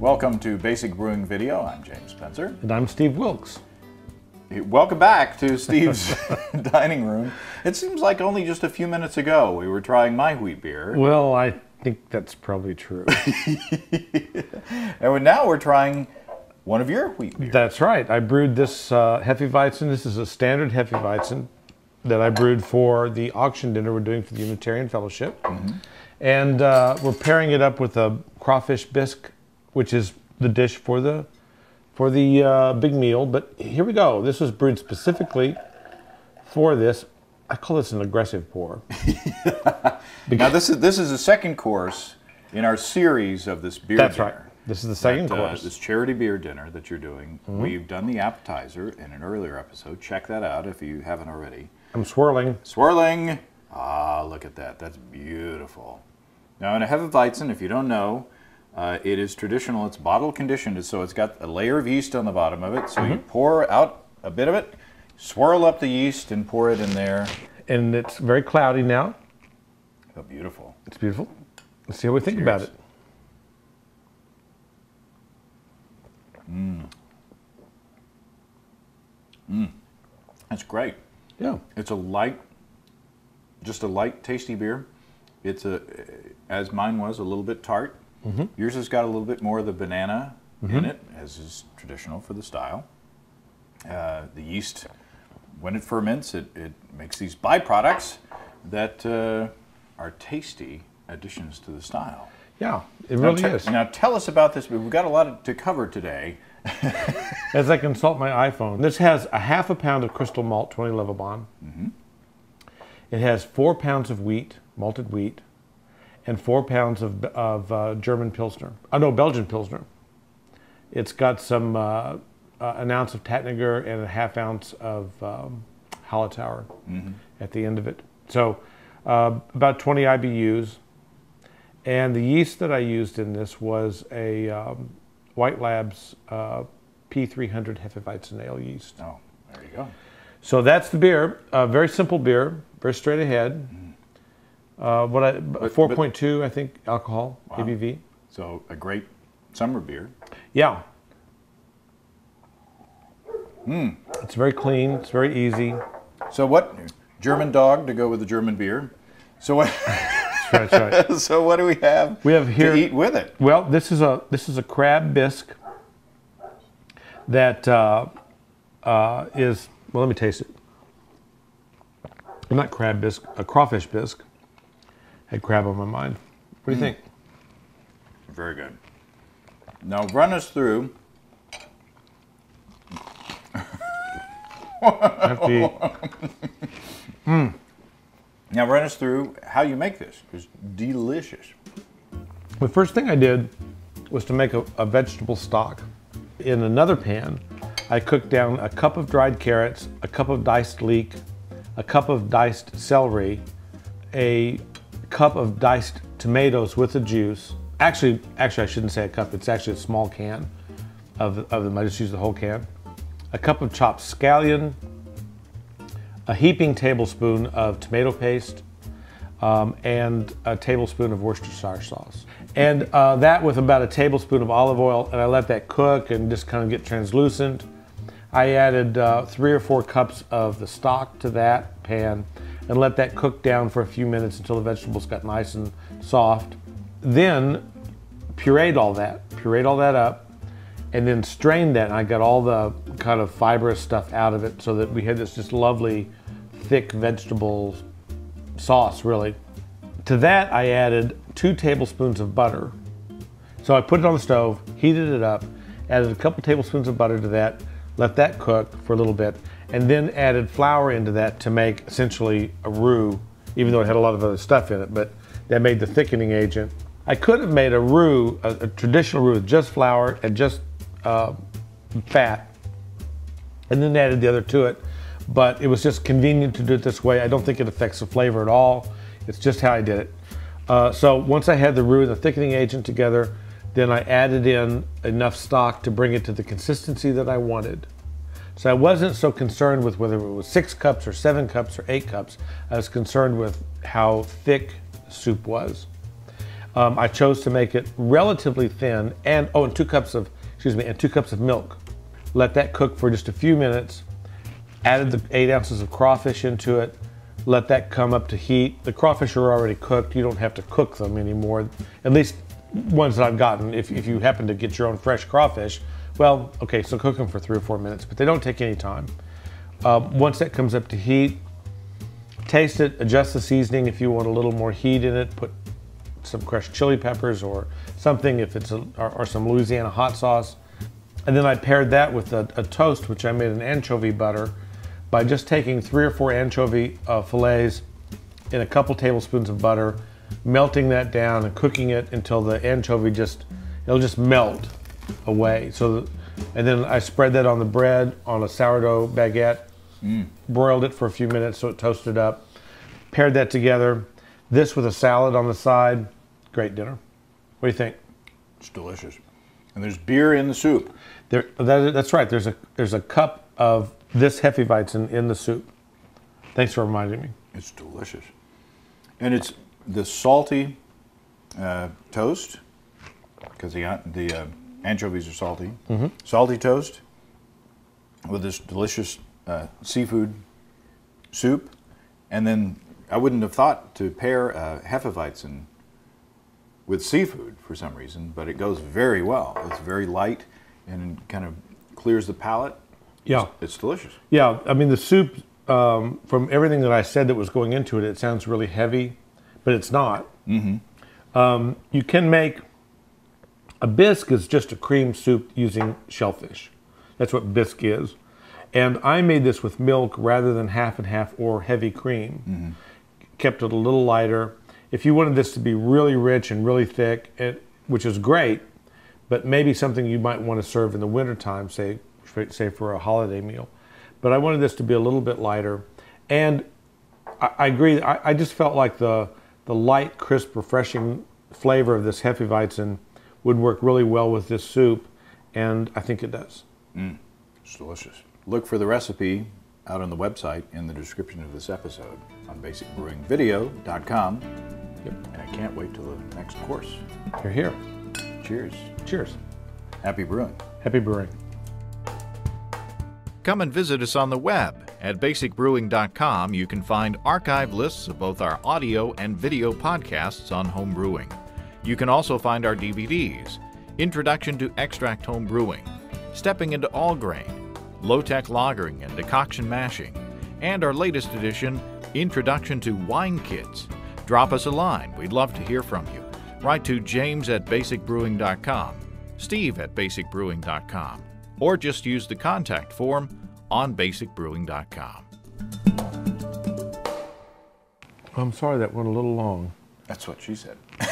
Welcome to Basic Brewing Video. I'm James Spencer. And I'm Steve Wilkes. Welcome back to Steve's dining room. It seems like only just a few minutes ago we were trying my wheat beer. Well, I think that's probably true. and now we're trying one of your wheat beers. That's right. I brewed this uh, Hefeweizen. This is a standard Hefeweizen that I brewed for the auction dinner we're doing for the Unitarian Fellowship. Mm-hmm. And uh, we're pairing it up with a crawfish bisque, which is the dish for the for the uh, big meal. But here we go. This was brewed specifically for this. I call this an aggressive pour. now this is this is the second course in our series of this beer. That's dinner. right. This is the second that, course. Uh, this charity beer dinner that you're doing. Mm-hmm. We've done the appetizer in an earlier episode. Check that out if you haven't already. I'm swirling. Swirling. Ah, look at that. That's beautiful. Now in a Hefeweizen, if you don't know, uh, it is traditional. It's bottle conditioned, so it's got a layer of yeast on the bottom of it. So mm-hmm. you pour out a bit of it, swirl up the yeast, and pour it in there. And it's very cloudy now. Oh, beautiful. It's beautiful. Let's see how we think Cheers. about it. Mmm. Mmm. That's great. Yeah. It's a light, just a light, tasty beer. It's a, as mine was, a little bit tart. Mm-hmm. Yours has got a little bit more of the banana mm-hmm. in it, as is traditional for the style. Uh, the yeast, when it ferments, it, it makes these byproducts that uh, are tasty additions to the style. Yeah, it really now, is. Now tell us about this. We've got a lot to cover today. As I consult my iPhone, this has a half a pound of crystal malt, 20 Lovibond. Mm-hmm. It has four pounds of wheat, malted wheat, and four pounds of, of uh, German Pilsner. Oh, no, Belgian Pilsner. It's got some, uh, uh, an ounce of Tettnanger and a half ounce of um, Hallertauer mm-hmm. at the end of it. So uh, about 20 IBUs. And the yeast that I used in this was a um, White Labs uh, P300 Hefeweizen ale yeast. Oh, there you go. So that's the beer. Uh, very simple beer, very straight ahead. Uh, what I 4.2 I think alcohol wow. ABV. So a great summer beer. Yeah. Mm. It's very clean. It's very easy. So what? German dog to go with the German beer. So what? that's right, that's right. so what do we have? We have here to eat with it. Well, this is a this is a crab bisque. That uh, uh, is well. Let me taste it. Not crab bisque, a crawfish bisque had crab on my mind. What do you mm. think? Very good. Now run us through. mm. Now run us through how you make this. It's delicious. The first thing I did was to make a, a vegetable stock. In another pan, I cooked down a cup of dried carrots, a cup of diced leek, a cup of diced celery, a cup of diced tomatoes with the juice. Actually, actually, I shouldn't say a cup. It's actually a small can of, of them. I just use the whole can. A cup of chopped scallion, a heaping tablespoon of tomato paste, um, and a tablespoon of Worcestershire sauce. And uh, that with about a tablespoon of olive oil, and I let that cook and just kind of get translucent. I added uh, three or four cups of the stock to that pan and let that cook down for a few minutes until the vegetables got nice and soft. Then pureed all that, pureed all that up, and then strained that. And I got all the kind of fibrous stuff out of it so that we had this just lovely, thick vegetable sauce, really. To that, I added two tablespoons of butter. So I put it on the stove, heated it up, added a couple tablespoons of butter to that, let that cook for a little bit, and then added flour into that to make essentially a roux, even though it had a lot of other stuff in it, but that made the thickening agent. I could have made a roux, a, a traditional roux with just flour and just uh, fat, and then added the other to it, but it was just convenient to do it this way. I don't think it affects the flavor at all. It's just how I did it. Uh, so once I had the roux and the thickening agent together, then I added in enough stock to bring it to the consistency that I wanted. So I wasn't so concerned with whether it was six cups or seven cups or eight cups. I was concerned with how thick soup was. Um, I chose to make it relatively thin, and oh, and two cups of excuse me, and two cups of milk. Let that cook for just a few minutes. Added the eight ounces of crawfish into it. Let that come up to heat. The crawfish are already cooked. You don't have to cook them anymore. At least ones that I've gotten. If, if you happen to get your own fresh crawfish, well, okay, so cook them for three or four minutes, but they don't take any time. Uh, once that comes up to heat, taste it, adjust the seasoning if you want a little more heat in it. Put some crushed chili peppers or something if it's a, or, or some Louisiana hot sauce. And then I paired that with a, a, toast, which I made in anchovy butter, by just taking three or four anchovy uh, fillets in a couple tablespoons of butter, melting that down and cooking it until the anchovy just it'll just melt away. So, and then I spread that on the bread on a sourdough baguette, mm. broiled it for a few minutes so it toasted up, paired that together. This with a salad on the side, great dinner. What do you think? It's delicious. And there's beer in the soup. There, that, that's right. There's a there's a cup of this Hefeweizen in the soup. Thanks for reminding me. It's delicious, and it's the salty uh, toast because the the uh, anchovies are salty. Mm-hmm. Salty toast with this delicious uh, seafood soup, and then I wouldn't have thought to pair uh, Hefeweizen with seafood for some reason, but it goes very well. It's very light and kind of clears the palate. Yeah, it's, it's delicious. Yeah, I mean the soup. Um, from everything that I said that was going into it, it sounds really heavy, but it's not. Mm-hmm. Um, you can make a bisque is just a cream soup using shellfish. That's what bisque is. And I made this with milk rather than half and half or heavy cream. Mm-hmm. Kept it a little lighter. If you wanted this to be really rich and really thick, it, which is great, but maybe something you might want to serve in the wintertime, say, say for a holiday meal. But I wanted this to be a little bit lighter. And I, I agree, I, I, just felt like the, the light, crisp, refreshing flavor of this Hefeweizen would work really well with this soup, and I think it does. Mm, it's delicious. Look for the recipe out on the website in the description of this episode on basicbrewingvideo.com. Yep. And I can't wait till the next course. You're here. Cheers. Cheers. Happy brewing. Happy brewing. Come and visit us on the web. At basicbrewing.com, you can find archive lists of both our audio and video podcasts on home brewing. You can also find our DVDs Introduction to Extract Home Brewing, Stepping into All Grain, Low Tech Lagering and Decoction Mashing, and our latest edition, Introduction to Wine Kits. Drop us a line, we'd love to hear from you. Write to james at basicbrewing.com, steve at basicbrewing.com, or just use the contact form on basicbrewing.com. I'm sorry that went a little long. That's what she said.